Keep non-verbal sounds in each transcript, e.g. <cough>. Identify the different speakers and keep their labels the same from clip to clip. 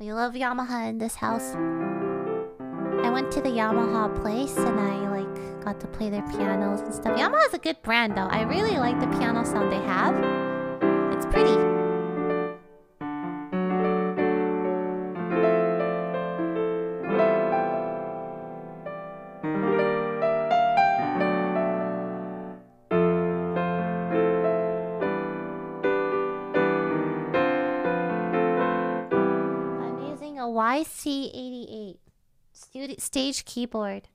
Speaker 1: We love Yamaha in this house. I went to the Yamaha place and I like got to play their pianos and stuff. Yamaha's a good brand though. I really like the piano sound they have. It's pretty. Stage keyboard.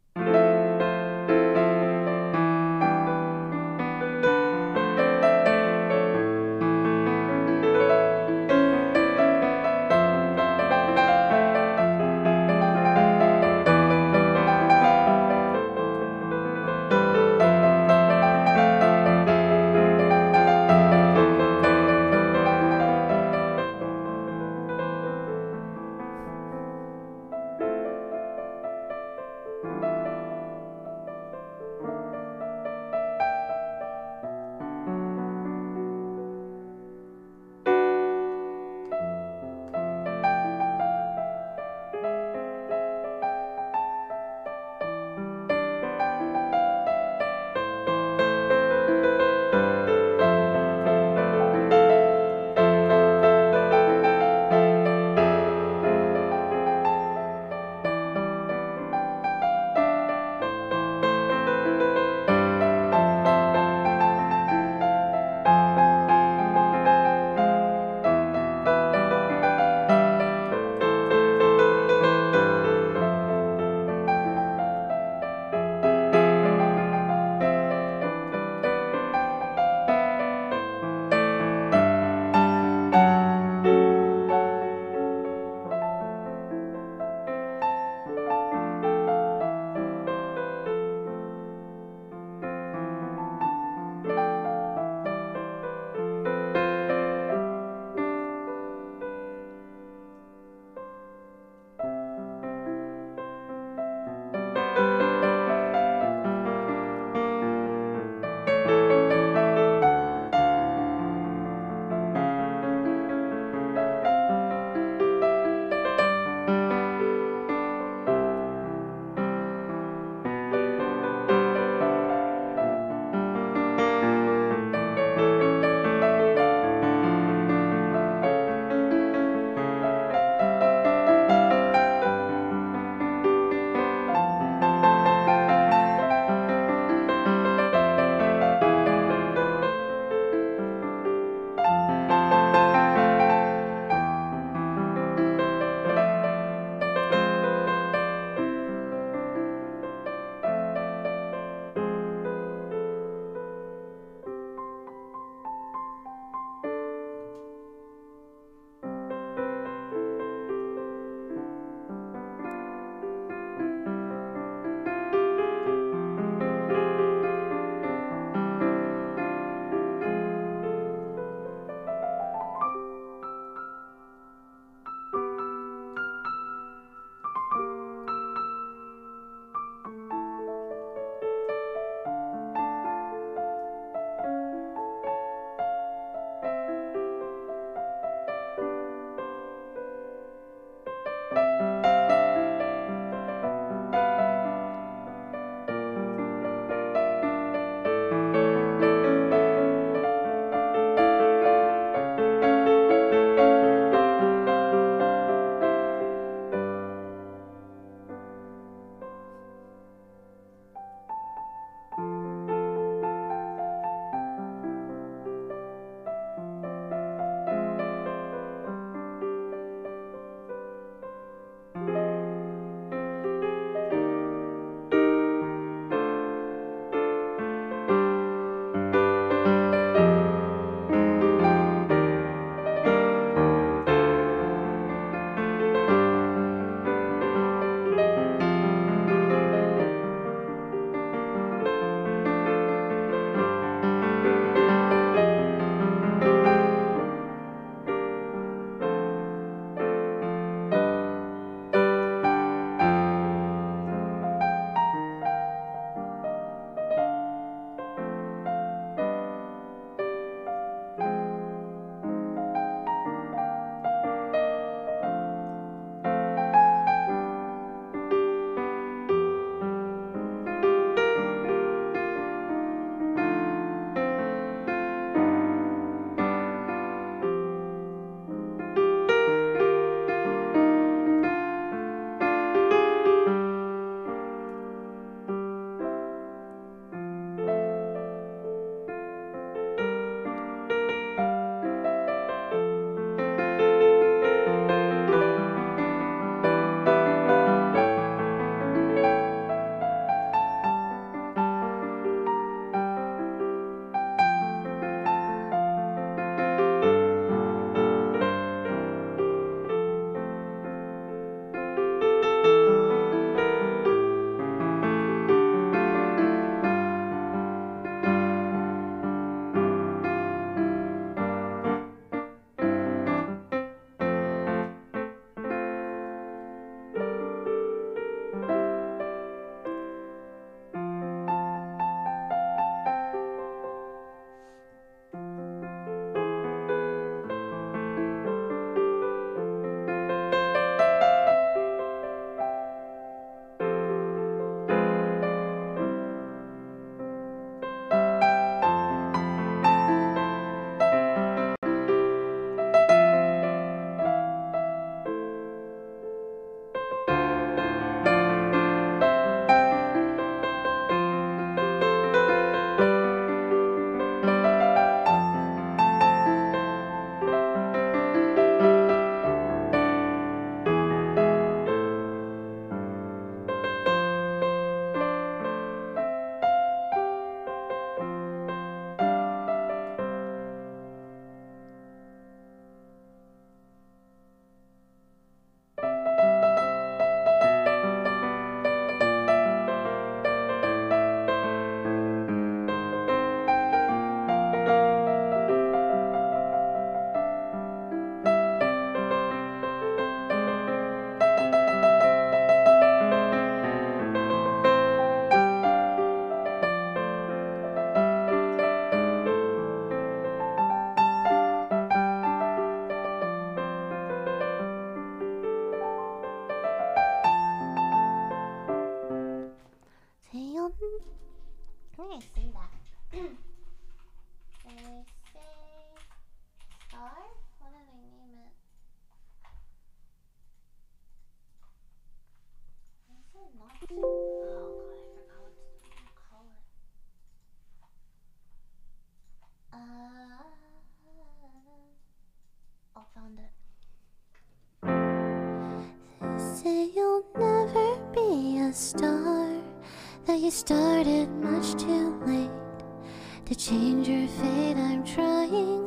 Speaker 1: To change your fate. I'm trying,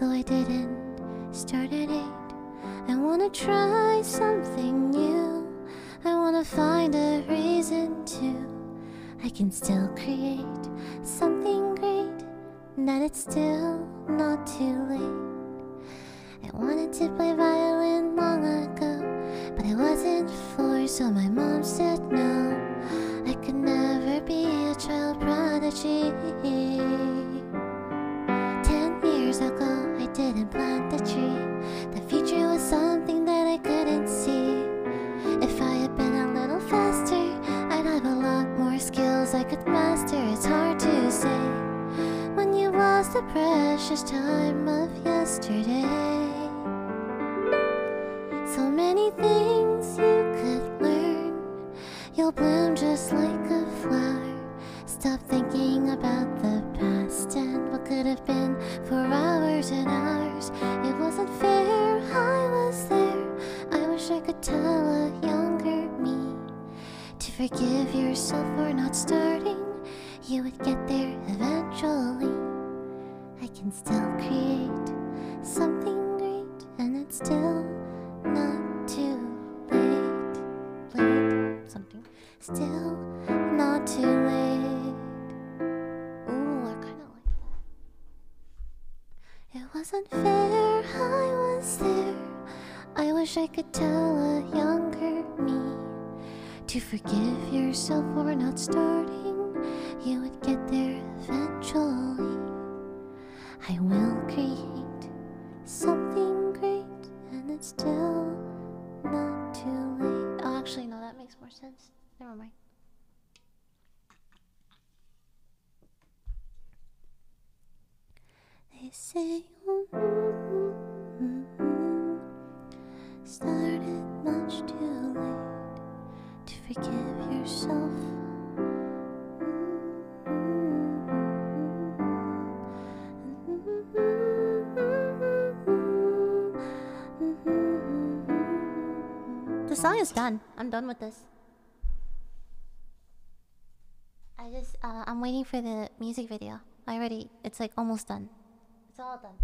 Speaker 1: though I didn't start at eight. I wanna try something new. I wanna find a reason to. I can still create something great, that it's still not too late. I wanted to play violin long ago, but I wasn't four, so my mom said no. Could never be a child prodigy. Ten years ago, I didn't plant the tree. The future was something that I couldn't see. If I had been a little faster, I'd have a lot more skills I could master. It's hard to say when you've lost the precious time of yesterday. So many things. You'll bloom just like a flower. Stop thinking about the past and what could have been for hours and hours. It wasn't fair, I was there. I wish I could tell a younger me to forgive yourself for not starting. You would get there eventually. I can still create something great, and it's still Still not too late. Ooh, I kinda like that. It wasn't fair, I was there. I wish I could tell a younger me to forgive yourself for not starting. You would get there eventually. I will create say mm, started much too late to forgive yourself. The song is done. I'm done with this. I just, uh, I'm waiting for the music video. I already, it's like almost done. It's wasn't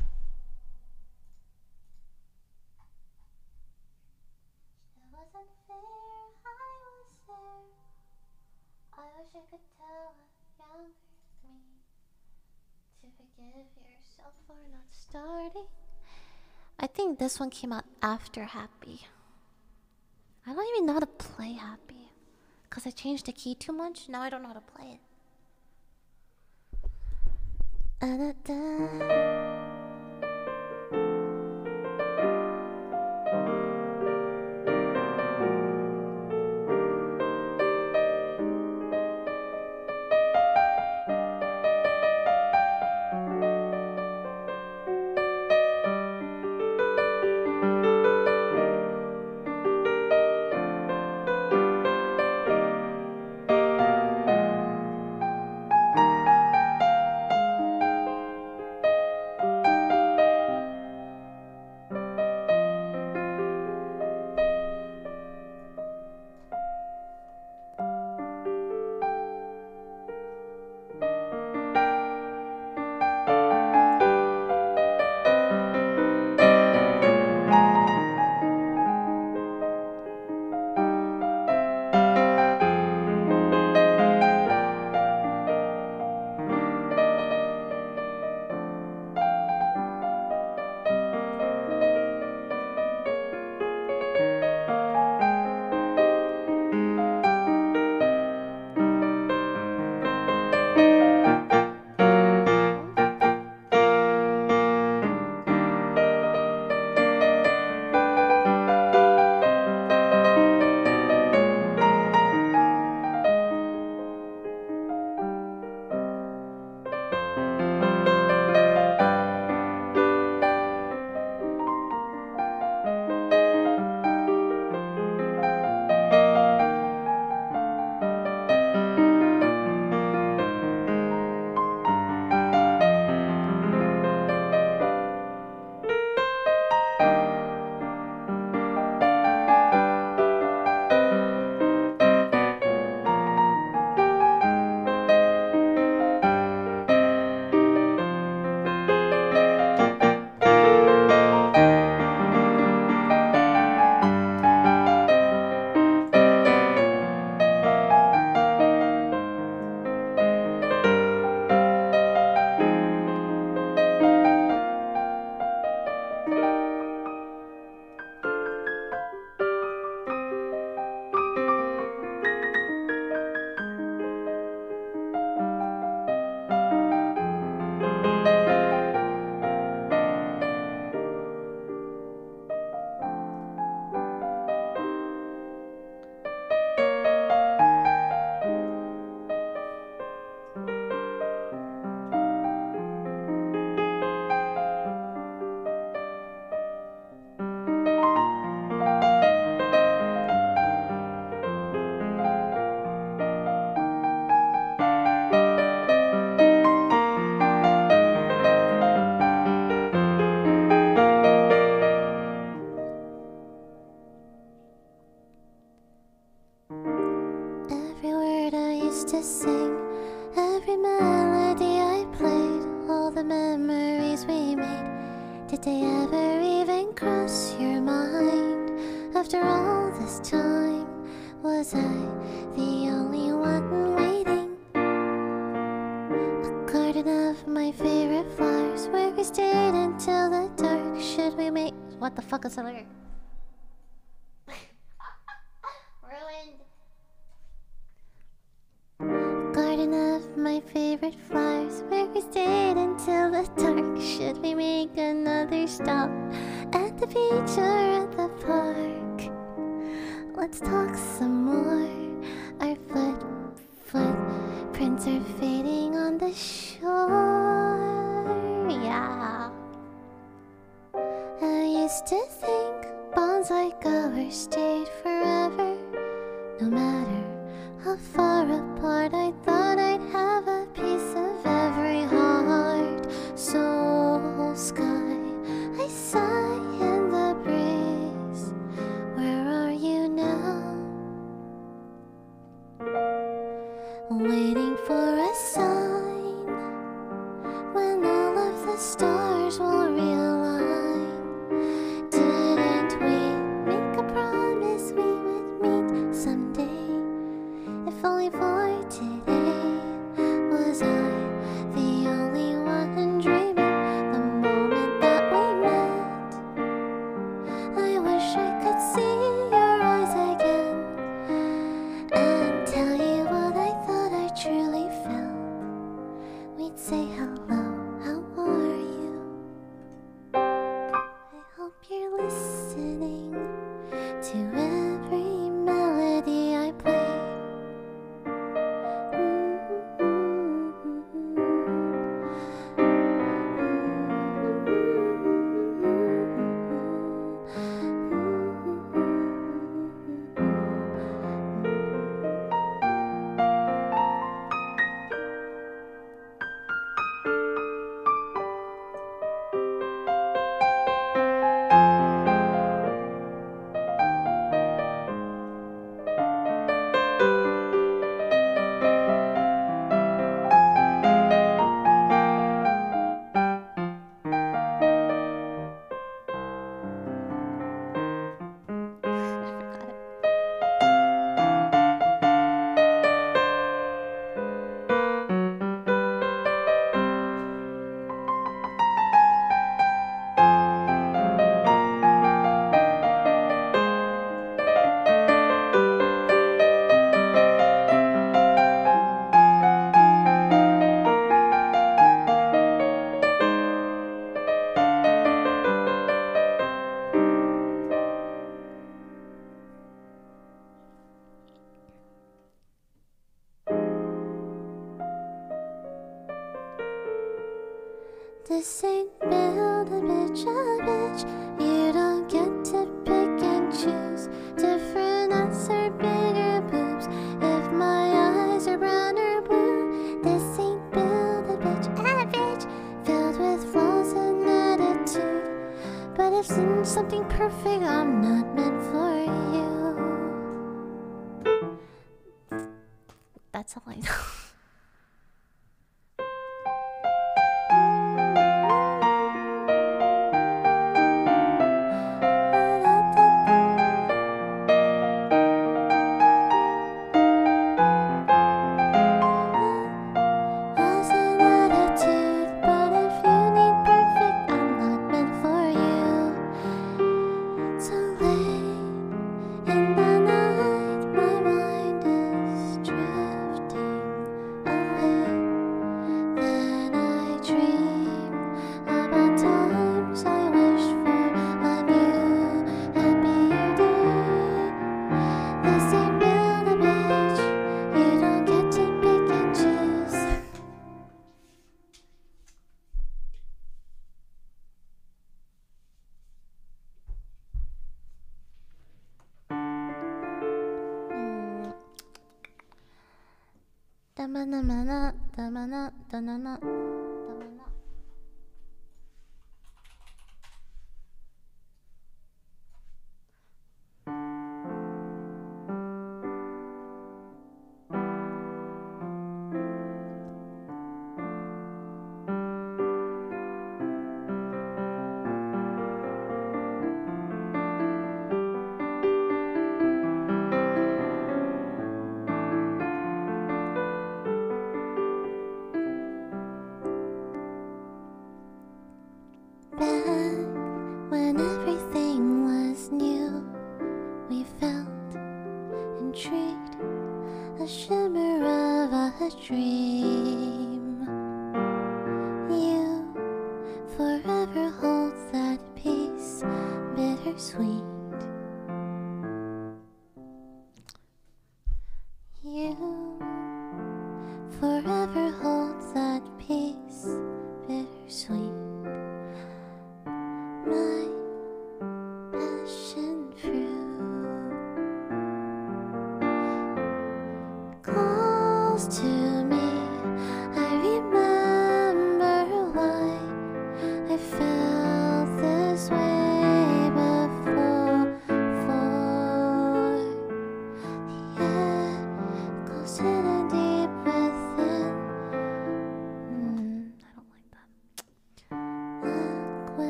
Speaker 1: I was there. I wish I could tell a younger me to forgive yourself for not starting. I think this one came out after Happy. I don't even know how to play Happy. Because I changed the key too much, now I don't know how to play it. あなた。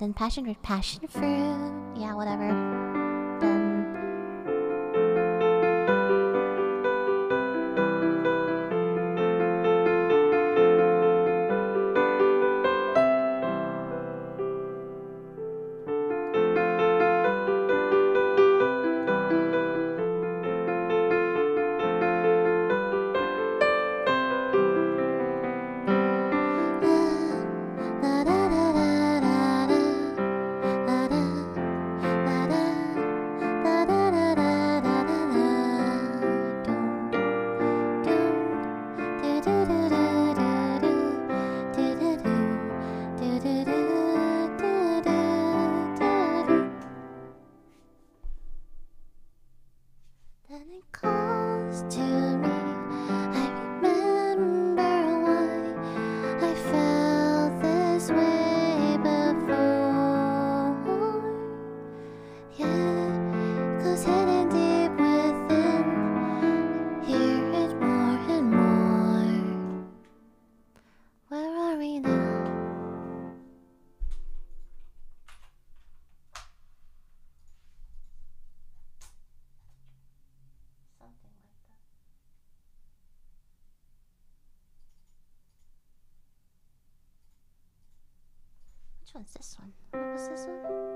Speaker 1: In passion fruit, passion fruit. Yeah, whatever. Which one's this one? What was this one?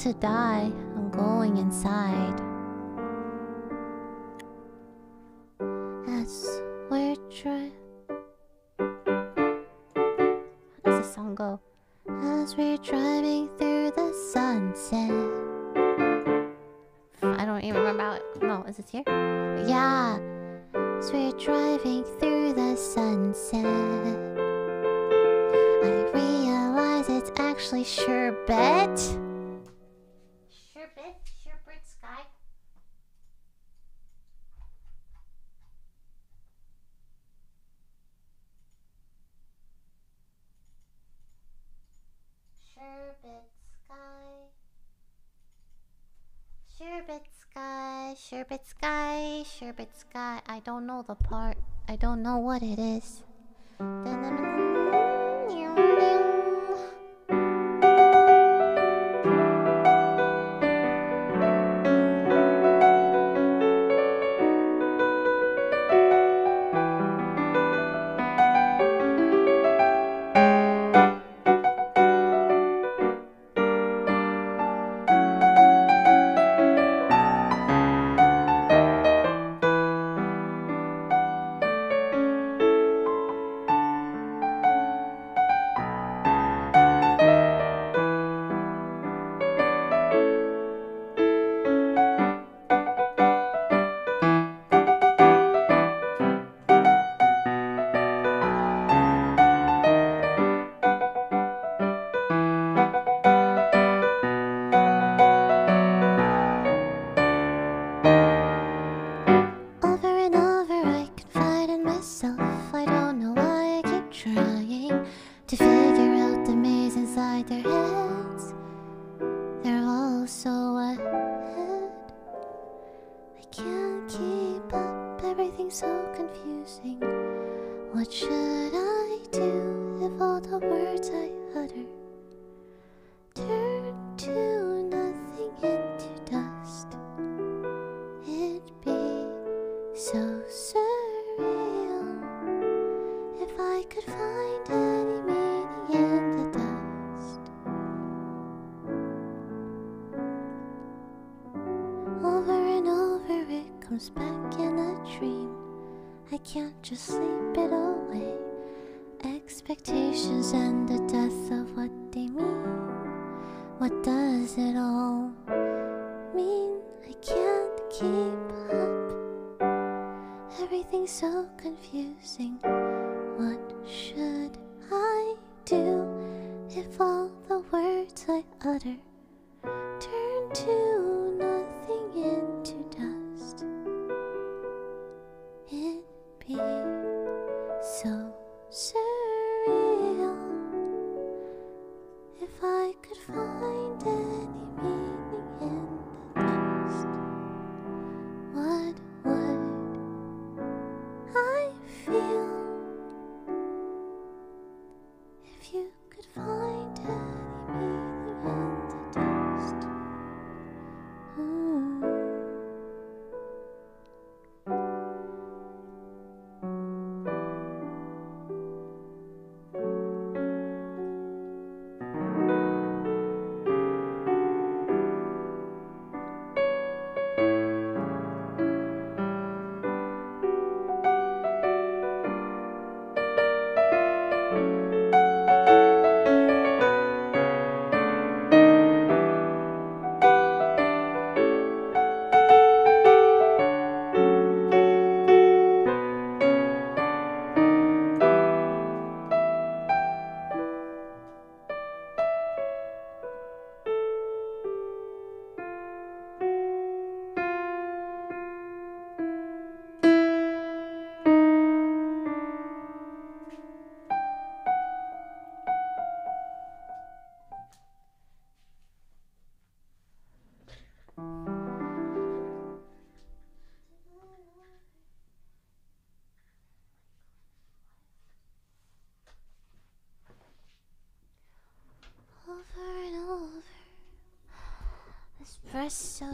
Speaker 1: To die. I'm going inside. As we're trying. How does the song go? As we're driving through the sunset. I don't even remember how it. No, is it here? Yeah. As we're driving through the sunset. I realize it's actually sure sherbet. Sherbet Sky, Sherbet Sky. I don't know the part. I don't know what it is. Confusing. What should I do if all the words I utter turn to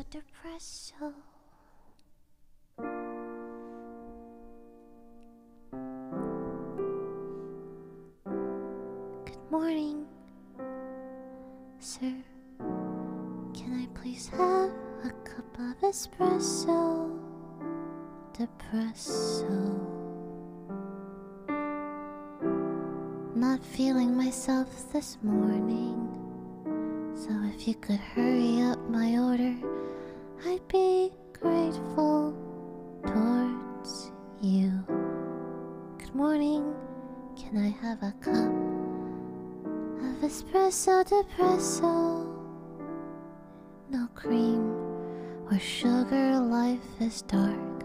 Speaker 1: Espresso, depresso. Good morning, sir. Can I please have a cup of espresso? Depresso. Not feeling myself this morning. So if you could hurry up my order, I'd be grateful towards you. Good morning. Can I have a cup of espresso depresso? No cream or sugar, life is dark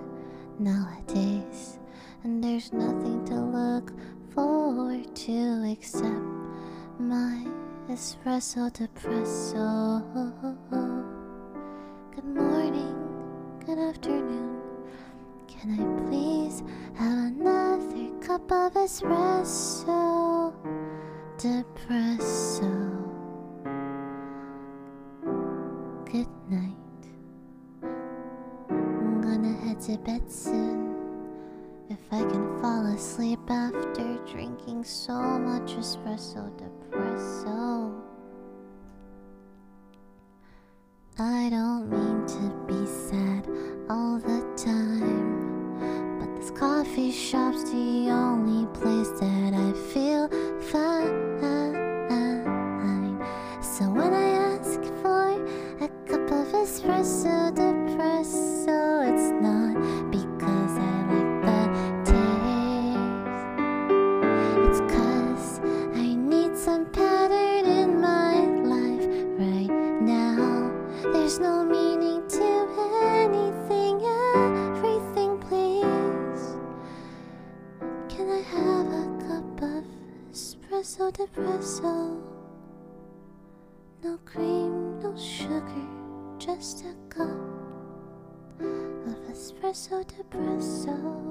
Speaker 1: nowadays, and there's nothing to look forward to except my espresso depresso. Afternoon. Can I please have another cup of espresso depresso? Good night. I'm gonna head to bed soon. If I can fall asleep after drinking so much espresso depresso. ever so depressed. So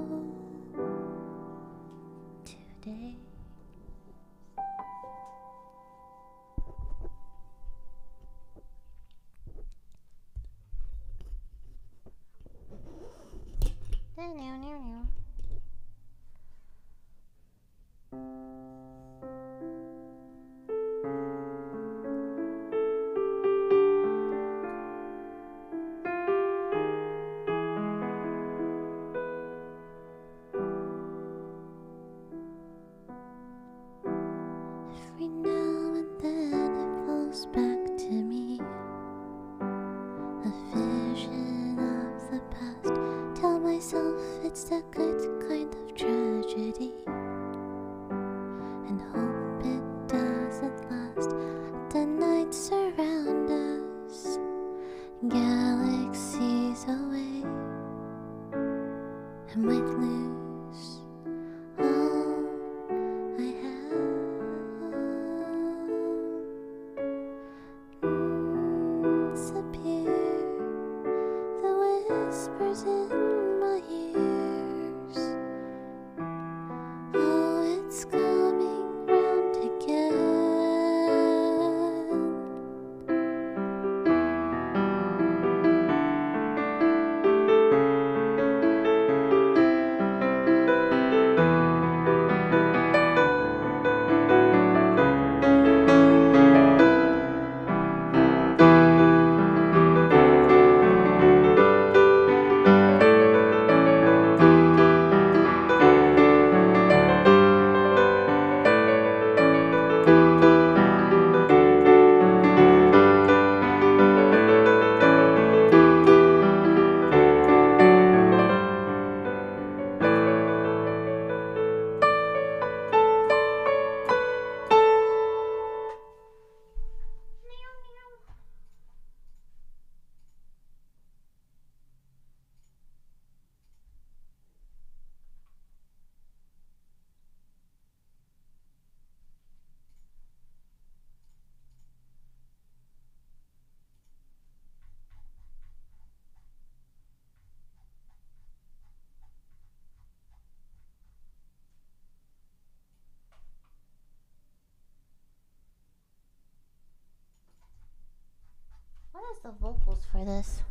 Speaker 1: for this.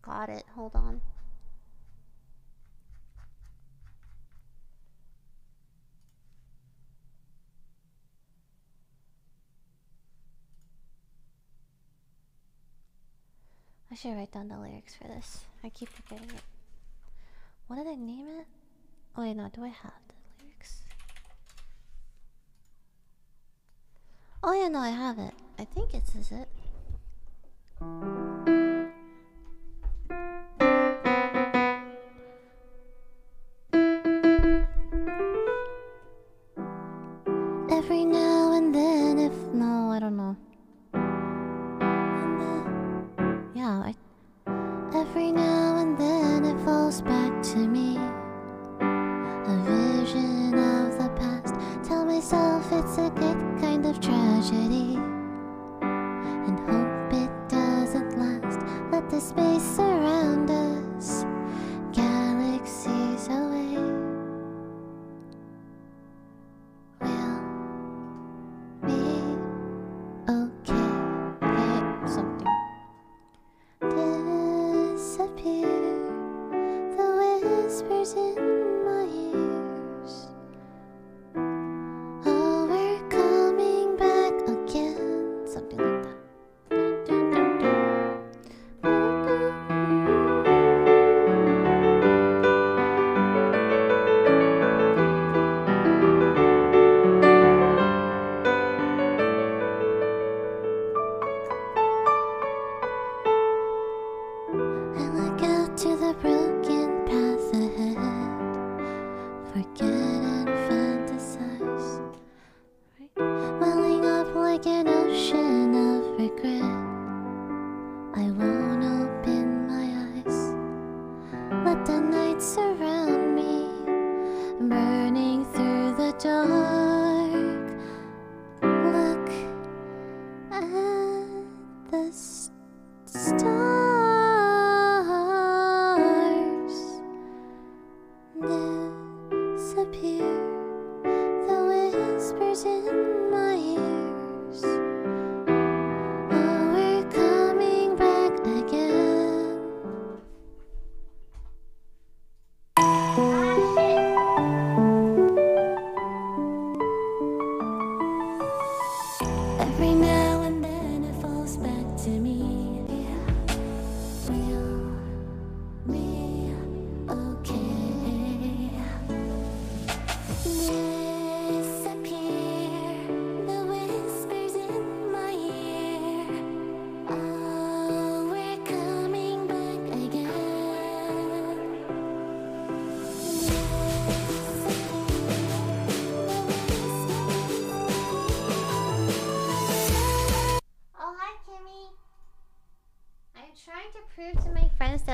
Speaker 1: Forgot it. Hold on. I should write down the lyrics for this. I keep forgetting it. What did I name it? Oh wait, no, do I have the lyrics? Oh yeah, no, I have it. I think it says it thank you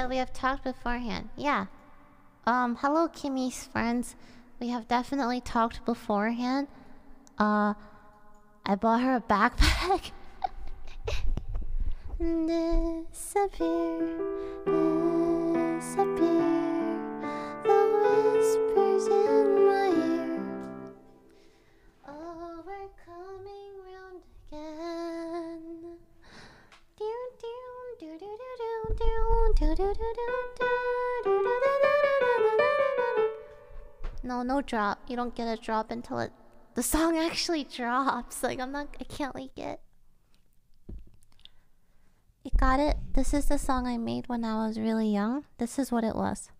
Speaker 1: we have talked beforehand. Yeah. Um, hello, Kimmy's friends. We have definitely talked beforehand. Uh, I bought her a backpack. <laughs> disappear. No, no drop. You don't get a drop until it the song actually drops. Like I'm not I can't like it. You got it? This is the song I made when I was really young. This is what it was.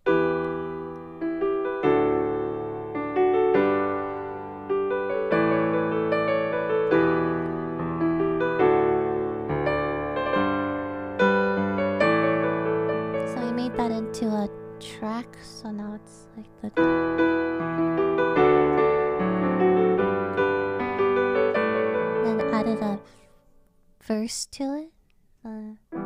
Speaker 1: That into a track, so now it's like the. Then added a verse to it. Uh,